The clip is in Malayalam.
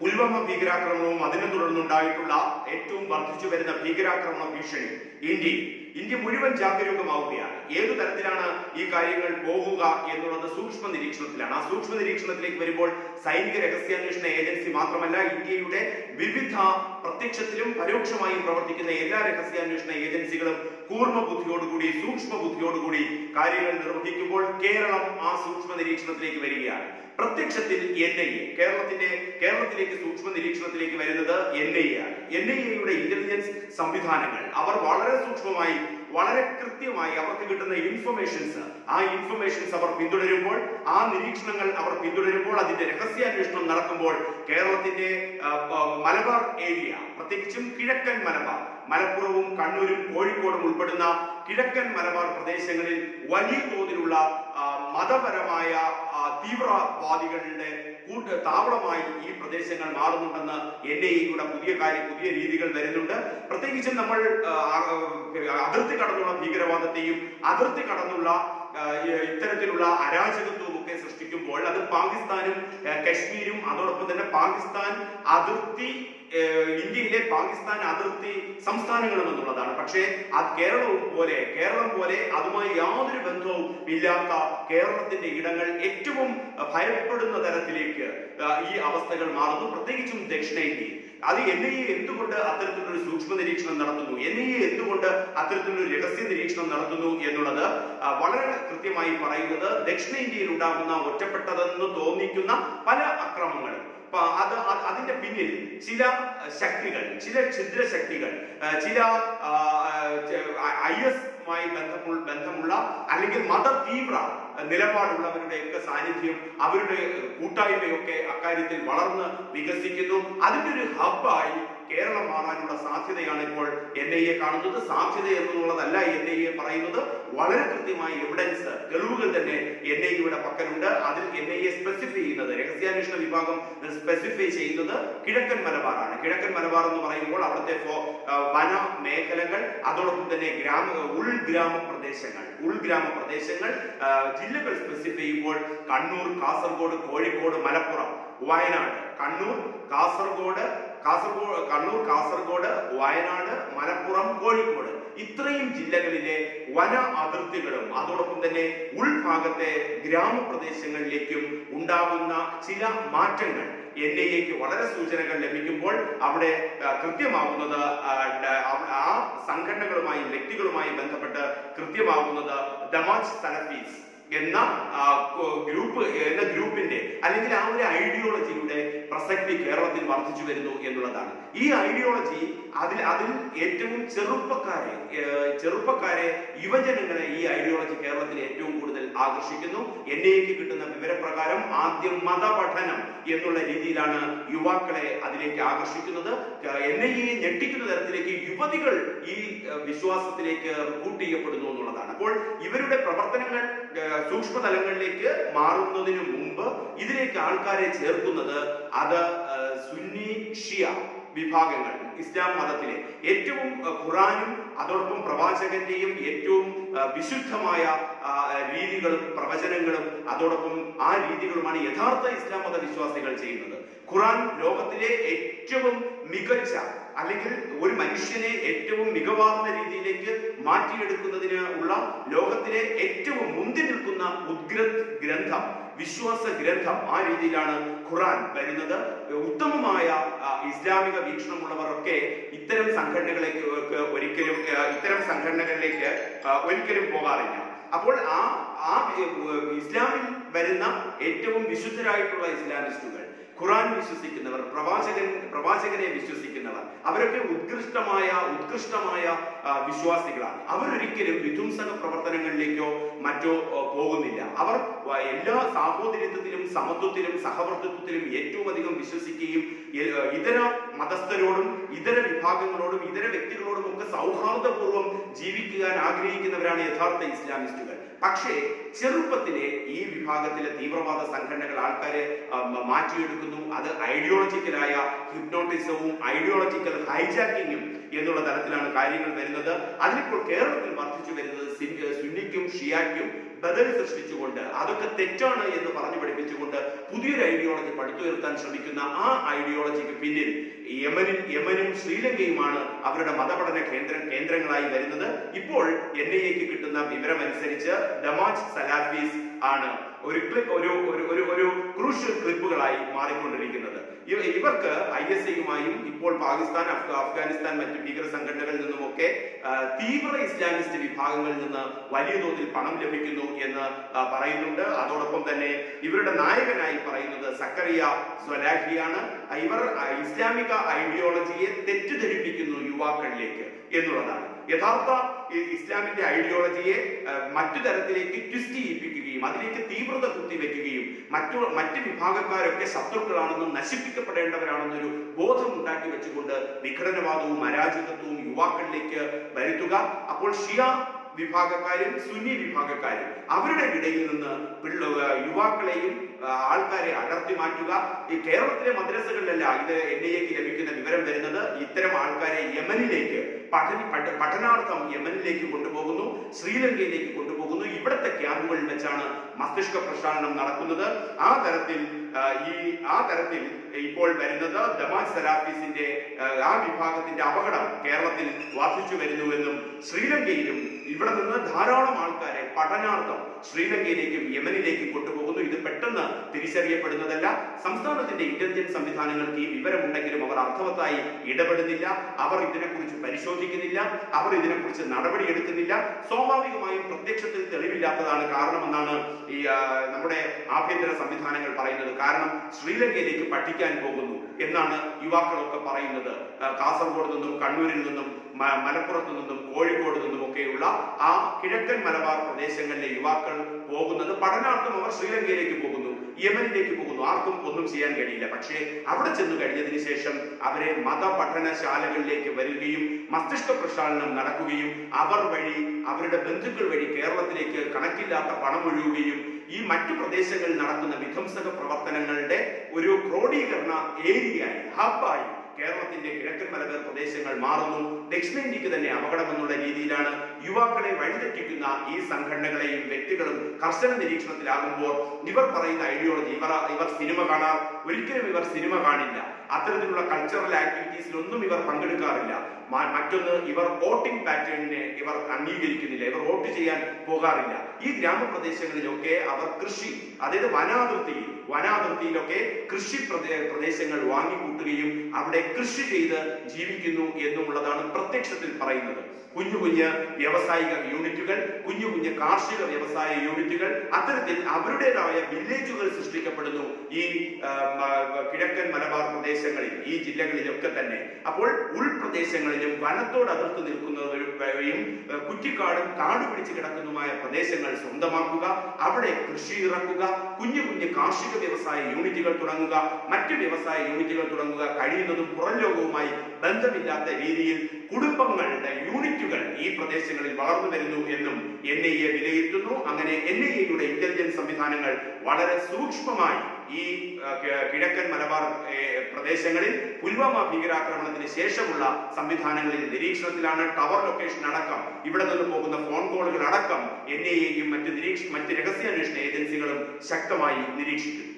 പുൽവാമ ഭീകരാക്രമണവും അതിനെ തുടർന്നുണ്ടായിട്ടുള്ള ഏറ്റവും വർദ്ധിച്ചു വരുന്ന ഭീകരാക്രമണ ഭീഷണി. ഇന്ത്യയിൽ ഇന്ത്യ മുഴുവൻ ജാഗരൂകമാവുകയാണ്. ഏതു തരത്തിലാണ് ഈ കാര്യങ്ങൾ പോകുക എന്നുള്ളത് സൂക്ഷ്മ നിരീക്ഷണത്തിലാണ്. ആ സൂക്ഷ്മ നിരീക്ഷണത്തിലേക്ക് വരുമ്പോൾ സൈനിക രഹസ്യാന്വേഷണ ഏജൻസി മാത്രമല്ല ഇന്ത്യയുടെ വിവിധ പ്രത്യക്ഷത്തിലും പരോക്ഷമായും പ്രവർത്തിക്കുന്ന എല്ലാ രഹസ്യാന്വേഷണ ഏജൻസികളും കൂർമ്മ ബുദ്ധിയോടുകൂടി സൂക്ഷ്മ ബുദ്ധിയോടുകൂടി കാര്യങ്ങൾ നിർവഹിക്കുമ്പോൾ കേരളം ആ സൂക്ഷ്മ നിരീക്ഷണത്തിലേക്ക് വരികയാണ്. പ്രത്യക്ഷത്തിൽ എൻ ഐ എ കേരളത്തിന്റെ കേരളത്തിലേക്ക് സൂക്ഷ്മ നിരീക്ഷണത്തിലേക്ക് വരുന്നത് എൻ ഐ ആണ്. എൻ ഐ എയുടെ ഇന്റലിജൻസ് സംവിധാനങ്ങൾ. അവർ വളരെ സൂക്ഷ്മമായി വളരെ കൃത്യമായി അവർക്ക് കിട്ടുന്ന ഇൻഫർമേഷൻസ് ആ ഇൻഫർമേഷൻസ് അവർ പിന്തുടരുമ്പോൾ ആ നിരീക്ഷണങ്ങൾ അവർ പിന്തുടരുമ്പോൾ അതിന്റെ രഹസ്യാന്വേഷണം നടക്കുമ്പോൾ കേരളത്തിന്റെ മലബാർ ഏരിയ പ്രത്യേകിച്ചും കിഴക്കൻ മലബാർ മലപ്പുറവും കണ്ണൂരും കോഴിക്കോടും ഉൾപ്പെടുന്ന കിഴക്കൻ മലബാർ പ്രദേശങ്ങളിൽ വലിയ തോതിലുള്ള മതപരമായ തീവ്രവാദികളുടെ കൂട്ട് താവളമായി ഈ പ്രദേശങ്ങൾ മാറുന്നുണ്ടെന്ന് എൻ ഐ എയുടെ പുതിയ കാര്യം പുതിയ രീതികൾ വരുന്നുണ്ട്. പ്രത്യേകിച്ചും നമ്മൾ അതിർത്തി കടന്നുള്ള ഭീകരവാദത്തെയും അതിർത്തി കടന്നുള്ള ഇത്തരത്തിലുള്ള അരാജകത്വവും ഒക്കെ സൃഷ്ടിക്കുമ്പോൾ അത് പാകിസ്ഥാനും കശ്മീരും അതോടൊപ്പം തന്നെ പാകിസ്ഥാൻ അതിർത്തി ഇന്ത്യയിലെ പാകിസ്ഥാൻ അതിർത്തി സംസ്ഥാനങ്ങളും എന്നുള്ളതാണ്. പക്ഷേ ആ കേരളവും പോലെ കേരളം പോലെ അതുമായി യാതൊരു ബന്ധവും ഇല്ലാത്ത കേരളത്തിന്റെ ഇടങ്ങൾ ഏറ്റവും ഭയപ്പെടുന്ന തരത്തിലേക്ക് ഈ അവസ്ഥകൾ മാറുന്നു. പ്രത്യേകിച്ചും ദക്ഷിണേന്ത്യയിൽ. അത് എൻ ഐ എ എന്തുകൊണ്ട് അത്തരത്തിലൊരു സൂക്ഷ്മ നിരീക്ഷണം നടത്തുന്നു? എൻ ഐ എ എന്തുകൊണ്ട് അത്തരത്തിലൊരു രഹസ്യ നിരീക്ഷണം നടത്തുന്നു എന്നുള്ളത് വളരെ കൃത്യമായി പറയുന്നത് ദക്ഷിണേന്ത്യയിൽ ഉണ്ടാകുന്ന ഒറ്റപ്പെട്ടതെന്ന് തോന്നിക്കുന്ന പല അക്രമങ്ങളും. അത് അത് അതിന്റെ പിന്നിൽ ചില ശക്തികൾ ചില ഛിദ്ര ശക്തികൾ ചില ഐ എസ് മായി ബന്ധമുള്ള ബന്ധമുള്ള അല്ലെങ്കിൽ മത തീവ്ര നിലപാടുള്ളവരുടെയൊക്കെ സാന്നിധ്യം അവരുടെ കൂട്ടായ്മയൊക്കെ അക്കാര്യത്തിൽ വളർന്ന് വികസിക്കുന്നു. അതിന്റെ ഒരു ഹബ്ബായി കേരളം മാറാനുള്ള സാധ്യതയാണ് ഇപ്പോൾ എൻ ഐ എ കാണുന്നത്. സാധ്യത എന്നുള്ളതല്ല എൻ ഐ എ പറയുന്നത്. വളരെ കൃത്യമായ എവിഡൻസ് തെളിവുകൾ തന്നെ എൻ ഐ പക്കലുണ്ട്. അതിൽ എൻ ഐ എ സ്പെസിഫൈ ചെയ്യുന്നത് രഹസ്യാന്വേഷണ വിഭാഗം സ്പെസിഫൈ ചെയ്യുന്നത് കിഴക്കൻ മലബാറാണ്. കിഴക്കൻ മലബാർ എന്ന് പറയുമ്പോൾ അവിടുത്തെ വന മേഖലകൾ അതോടൊപ്പം തന്നെ ഗ്രാമ ഉൾഗ്രാമ പ്രദേശങ്ങൾ ഉൾഗ്രാമ പ്രദേശങ്ങൾ ജില്ലകൾ സ്പെസിഫൈ ചെയ്യുമ്പോൾ കണ്ണൂർ കാസർഗോഡ് കോഴിക്കോട് മലപ്പുറം വയനാട്. കണ്ണൂർ കാസർഗോഡ് കാസർഗോഡ് കണ്ണൂർ കാസർഗോഡ് വയനാട് മലപ്പുറം കോഴിക്കോട്. ഇത്രയും ജില്ലകളിലെ വന അതിർത്തികളും അതോടൊപ്പം തന്നെ ഉൾഭാഗത്തെ ഗ്രാമപ്രദേശങ്ങളിലേക്കും ഉണ്ടാകുന്ന ചില മാറ്റങ്ങൾ എൻ ഐ എക്ക് വളരെ സൂചനകൾ ലഭിക്കുമ്പോൾ അവിടെ കൃത്യമാകുന്നത് ആ, സംഘടനകളുമായും വ്യക്തികളുമായും ബന്ധപ്പെട്ട് കൃത്യമാകുന്നത് ദമാജ് സലഫീസ് എന്ന ഗ്രൂപ്പ് എന്ന ഗ്രൂപ്പിന്റെ അല്ലെങ്കിൽ ആ ഒരു ഐഡിയോളജിയുടെ പ്രസക്തി കേരളത്തിൽ വർദ്ധിച്ചു വരുന്നു എന്നുള്ളതാണ്. ഈ ഐഡിയോളജി അതിൽ അതിൽ ഏറ്റവും ചെറുപ്പക്കാരെ ചെറുപ്പക്കാരെ യുവജനങ്ങളെ ഈ ഐഡിയോളജി കേരളത്തിൽ ഏറ്റവും കൂടുതൽ ആകർഷിക്കുന്നു. എൻ ഐക്ക് കിട്ടുന്ന വിവരപ്രകാരം ആദ്യം മതപഠനം എന്നുള്ള രീതിയിലാണ് യുവാക്കളെ അതിലേക്ക് ആകർഷിക്കുന്നത്. എൻ ഐ എ ഞെട്ടിക്കുന്ന തരത്തിലേക്ക് യുവതികൾ ഈ വിശ്വാസത്തിലേക്ക് റിക്രൂട്ട് ചെയ്യപ്പെടുന്നു എന്നുള്ളതാണ്. അപ്പോൾ ഇവരുടെ പ്രവർത്തനങ്ങൾ സൂക്ഷ്മതലങ്ങളിലേക്ക് മാറുന്നതിന് മുമ്പ് ഇതിലേക്ക് ആൾക്കാരെ ചേർക്കുന്നത് അത് സുന്നി ഷിയ വിഭാഗങ്ങൾ ഇസ്ലാം മതത്തിലെ ഏറ്റവും ഖുറാനും അതോടൊപ്പം പ്രവാചകന്റെയും ഏറ്റവും വിശുദ്ധമായ രീതികളും പ്രവചനങ്ങളും അതോടൊപ്പം ആ രീതികളുമാണ് യഥാർത്ഥ ഇസ്ലാം മത വിശ്വാസികൾ ചെയ്യുന്നത്. ഖുറാൻ ലോകത്തിലെ ഏറ്റവും മികച്ച അല്ലെങ്കിൽ ഒരു മനുഷ്യനെ ഏറ്റവും മികവാർന്ന രീതിയിലേക്ക് മാറ്റിയെടുക്കുന്നതിന് ഉള്ള ലോകത്തിലെ ഏറ്റവും മുന്തി നിൽക്കുന്ന ഉദ്ഗ്രത് ഗ്രന്ഥം വിശ്വാസ ഗ്രന്ഥം ആ രീതിയിലാണ് ഖുറാൻ വരുന്നത്. ഉത്തമമായ ഇസ്ലാമിക വീക്ഷണമുള്ളവരൊക്കെ ഇത്തരം സംഘടനകളിലേക്ക് ഒരിക്കലും ഇത്തരം സംഘടനകളിലേക്ക് ഒരിക്കലും പോകാറില്ല. അപ്പോൾ ആ ആ ഇസ്ലാമിൽ വരുന്ന ഏറ്റവും വിശുദ്ധരായിട്ടുള്ള ഇസ്ലാമിസ്റ്റുകൾ ഖുറാൻ വിശ്വസിക്കുന്നവർ പ്രവാചകൻ പ്രവാചകനെ വിശ്വസിക്കുന്നവർ അവരൊക്കെ ഉത്കൃഷ്ടമായ ഉത്കൃഷ്ടമായ വിശ്വാസികളാണ്. അവരൊരിക്കലും വിധ്വംസക പ്രവർത്തനങ്ങളിലേക്കോ മറ്റോ പോകുന്നില്ല. അവർ എല്ലാ സാഹോദര്യത്തിലും സമത്വത്തിലും സഹവർത്തിത്വത്തിലും ഏറ്റവും അധികം വിശ്വസിക്കുകയും ഇതര മതസ്ഥരോടും ഇതര വിഭാഗങ്ങളോടും ഇതര വ്യക്തികളോടും ഒക്കെ സൗഹാർദ്ദപൂർവം ജീവിക്കാൻ ആഗ്രഹിക്കുന്നവരാണ് യഥാർത്ഥ ഇസ്ലാമിസ്റ്റുകൾ. പക്ഷേ ചെറുപ്പത്തിലെ ഈ വിഭാഗത്തിലെ തീവ്രവാദ സംഘടനകൾ ആൾക്കാരെ മാറ്റിയെടുക്കുന്നു. അത് ഐഡിയോളജിക്കലായ ഹിപ്നോട്ടിസവും ഐഡിയോളജിക്കൽ ഹൈജാക്കിങ്ങും എന്നുള്ള തരത്തിലാണ് കാര്യങ്ങൾ വരുന്നത്. അതിലിപ്പോൾ കേരളത്തിൽ വർദ്ധിച്ചു വരുന്നത് സുന്നിക്കും ഷിയാക്കും ബദൽ സൃഷ്ടിച്ചുകൊണ്ട് അതൊക്കെ തെറ്റാണ് എന്ന് പറഞ്ഞു പഠിപ്പിച്ചുകൊണ്ട് പുതിയൊരു ഐഡിയോളജി പടുത്തുയർത്താൻ ശ്രമിക്കുന്ന ആ ഐഡിയോളജിക്ക് പിന്നിൽ യമനിൽ യമനും ശ്രീലങ്കയുമാണ് അവരുടെ മതപഠന കേന്ദ്ര കേന്ദ്രങ്ങളായി വരുന്നത്. ഇപ്പോൾ എൻ ഐ എക്ക് കിട്ടുന്ന വിവരമനുസരിച്ച് ഡമാജ് സലാഫീസ് ആണ് ഒരു ക്ലിപ്പ് ഒരു ഒരു ഒരു ക്രൂഷ്യൽ ക്ലിപ്പുകളായി മാറിക്കൊണ്ടിരിക്കുന്നത്. ഇവർക്ക് ഐ എസ് ഐയുമായും ഇപ്പോൾ പാകിസ്ഥാൻ അഫ്ഗ- അഫ്ഗാനിസ്ഥാൻ മറ്റ് ഭീകര സംഘടനകളിൽ നിന്നുമൊക്കെ തീവ്ര ഇസ്ലാമിസ്റ്റ് വിഭാഗങ്ങളിൽ നിന്ന് വലിയ തോതിൽ പണം ലഭിക്കുന്നു എന്ന് പറയുന്നുണ്ട്. അതോടൊപ്പം തന്നെ ഇവരുടെ നായകനായി പറയുന്നത് സക്കറിയ സ്വലാഹിയാണ്. ഇവർ ഇസ്ലാമിക ഐഡിയോളജിയെ തെറ്റിദ്ധരിപ്പിക്കുന്നു യുവാക്കളിലേക്ക് എന്നുള്ളതാണ്. യഥാർത്ഥ ഇസ്ലാമിന്റെ ഐഡിയോളജിയെ മറ്റു തരത്തിലേക്ക് ട്വിസ്റ്റ് ചെയ്യിപ്പിക്കുകയും അതിലേക്ക് തീവ്രത കുത്തിവെക്കുകയും മറ്റു മറ്റ് വിഭാഗക്കാരൊക്കെ ശത്രുക്കളാണെന്നും നശിപ്പിക്കപ്പെടേണ്ടവരാണെന്നൊരു ബോധം ഉണ്ടാക്കി വെച്ചുകൊണ്ട് വിഘടനവാദവും അരാജകത്വവും യുവാക്കളിലേക്ക് വരുത്തുക. അപ്പോൾ ഷിയ വിഭാഗക്കാരും സുന്നി വിഭാഗക്കാരും അവരുടെ ഇടയിൽ നിന്ന് പിള്ള യുവാക്കളെയും ആൾക്കാരെ അടർത്തി മാറ്റുക. ഈ കേരളത്തിലെ മദ്രസകളിലല്ല ഇത് എൻ ഐ ലഭിക്കുന്ന വിവരം വരുന്നത്. ഇത്തരം ആൾക്കാരെ യമനിലേക്ക് പഠന പഠ- പഠനാർത്ഥം യമനിലേക്ക് കൊണ്ടുപോകുന്നു ശ്രീലങ്കയിലേക്ക് കൊണ്ടുപോകുന്നു. ഇവിടുത്തെ ക്യാമ്പുകളിൽ വെച്ചാണ് മസ്തിഷ്ക പ്രക്ഷാളനം നടക്കുന്നത്. ആ തരത്തിൽ ഈ ആ തരത്തിൽ ഇപ്പോൾ വരുന്നത് ദമാജ് സലാഫീസിന്റെ ആ, ആ വിഭാഗത്തിന്റെ അപകടം കേരളത്തിൽ വർദ്ധിച്ചു വരുന്നുവെന്നും ശ്രീലങ്കയിലും ഇവിടെ നിന്ന് ധാരാളം ആൾക്കാരെ പഠനാർത്ഥം ശ്രീലങ്കയിലേക്കും യമനിലേക്കും കൊണ്ടുപോകുന്നു. ഇത് പെട്ടെന്ന് തിരിച്ചറിയപ്പെടുന്നതല്ല. സംസ്ഥാനത്തിന്റെ ഇന്റലിജൻസ് സംവിധാനങ്ങൾക്ക് ഈ വിവരമുണ്ടെങ്കിലും അവർ അർത്ഥവത്തായി ഇടപെടുന്നില്ല. അവർ ഇതിനെക്കുറിച്ച് പരിശോധിക്കുന്നില്ല. അവർ ഇതിനെക്കുറിച്ച് നടപടിയെടുക്കുന്നില്ല സ്വാഭാവികമായും പ്രത്യക്ഷത്തിൽ തെളിവില്ലാത്തതാണ് കാരണമെന്നാണ് ഈ നമ്മുടെ ആഭ്യന്തര സംവിധാനങ്ങൾ പറയുന്നത്. കാരണം ശ്രീലങ്കയിലേക്ക് പഠിക്കാൻ പോകുന്നു എന്നാണ് യുവാക്കളൊക്കെ പറയുന്നത്. കാസർഗോഡ് നിന്നും കണ്ണൂരിൽ നിന്നും മലപ്പുറത്ത് നിന്നും കോഴിക്കോട് നിന്നും ഒക്കെയുള്ള ആ കിഴക്കൻ മലബാർ പ്രദേശങ്ങളിലെ യുവാക്കൾ പോകുന്നത് പഠനാർത്ഥം അവർ ശ്രീലങ്കയിലേക്ക് പോകുന്നു യമനിലേക്ക് പോകുന്നു. ആർക്കും ഒന്നും ചെയ്യാൻ കഴിയില്ല. പക്ഷേ അവിടെ ചെന്ന് കഴിഞ്ഞതിന് ശേഷം അവരെ മതപഠനശാലകളിലേക്ക് വരികയും മസ്തിഷ്ക പ്രക്ഷാളനം നടക്കുകയും അവർ വഴി അവരുടെ ബന്ധുക്കൾ വഴി കേരളത്തിലേക്ക് കണക്കില്ലാത്ത പണം ഒഴുകുകയും ഈ മറ്റു പ്രദേശങ്ങളിൽ നടക്കുന്ന വിധ്വംസക പ്രവർത്തനങ്ങളുടെ ഒരു ക്രോഡീകരണ ഏരിയയായി ഹബ്ബായി. കേരളത്തിന്റെ കിഴക്കൻ മലബാർ പ്രദേശങ്ങൾ മാറുന്നു. ദക്ഷിണേന്ത്യക്ക് തന്നെ അപകടമെന്നുള്ള രീതിയിലാണ് യുവാക്കളെ വഴിതെറ്റിക്കുന്ന ഈ സംഘടനകളെയും വ്യക്തികളും കർശന നിരീക്ഷണത്തിലാകുമ്പോൾ ഇവർ പറയുന്ന ഐഡിയോളജി ഇവർ ഇവർ സിനിമ കാണാർ. ഒരിക്കലും ഇവർ സിനിമ കാണില്ല. അത്തരത്തിലുള്ള കൾച്ചറൽ ആക്ടിവിറ്റീസിലൊന്നും ഇവർ പങ്കെടുക്കാറില്ല. മറ്റൊന്ന് ഇവർ വോട്ടിംഗ് പാറ്റേണിനെ ഇവർ അംഗീകരിക്കുന്നില്ല. ഇവർ വോട്ട് ചെയ്യാൻ പോകാറില്ല. ഈ ഗ്രാമപ്രദേശങ്ങളിലൊക്കെ അവർ കൃഷി അതായത് വനാതിർത്തിയിൽ വനാതിർത്തിയിലൊക്കെ കൃഷി പ്രദേ- പ്രദേശങ്ങൾ വാങ്ങിക്കൂട്ടുകയും അവിടെ കൃഷി ചെയ്ത് ജീവിക്കുന്നു എന്നുള്ളതാണ് പ്രത്യക്ഷത്തിൽ പറയുന്നത്. കുഞ്ഞു കുഞ്ഞ് വ്യവസായിക യൂണിറ്റുകൾ കുഞ്ഞു കുഞ്ഞ് കാർഷിക വ്യവസായ യൂണിറ്റുകൾ അത്തരത്തിൽ അവരുടേതായ വില്ലേജുകൾ സൃഷ്ടിക്കപ്പെടുന്നു ഈ കിഴക്കൻ മലബാർ പ്രദേശങ്ങളിൽ ഈ ജില്ലകളിലൊക്കെ തന്നെ. അപ്പോൾ ഉൾപ്രദേശങ്ങളിലും വനത്തോട് അതിർത്ത് നിൽക്കുന്നവരും കുറ്റിക്കാടും കാട് പിടിച്ച് കിടക്കുന്നതുമായ പ്രദേശങ്ങൾ സ്വന്തമാക്കുക അവിടെ കൃഷി ഇറക്കുക കുഞ്ഞു കുഞ്ഞു കാർഷിക വ്യവസായ യൂണിറ്റുകൾ തുടങ്ങുക മറ്റ് വ്യവസായ യൂണിറ്റുകൾ തുടങ്ങുക കഴിയുന്നതും പുറം ലോകവുമായി ബന്ധമില്ലാത്ത രീതിയിൽ കുടുംബങ്ങളുടെ യൂണിറ്റുകൾ ഈ പ്രദേശങ്ങളിൽ വളർന്നു വരുന്നു എന്നും എൻ ഐ എ വിലയിരുത്തുന്നു. അങ്ങനെ എൻ ഐ എയുടെ ഇന്റലിജൻസ് സംവിധാനങ്ങൾ വളരെ സൂക്ഷ്മമായി ഈ കിഴക്കൻ മലബാർ പ്രദേശങ്ങളിൽ പുൽവാമ ഭീകരാക്രമണത്തിന് ശേഷമുള്ള സംവിധാനങ്ങളിൽ നിരീക്ഷണത്തിലാണ്. ടവർ ലൊക്കേഷൻ അടക്കം ഇവിടെ നിന്ന് പോകുന്ന ഫോൺ കോളുകൾ അടക്കം എൻ ഐ എയും മറ്റ് നിരീക്ഷ മറ്റ് രഹസ്യാന്വേഷണ ഏജൻസികളും ശക്തമായി നിരീക്ഷിക്കുന്നു.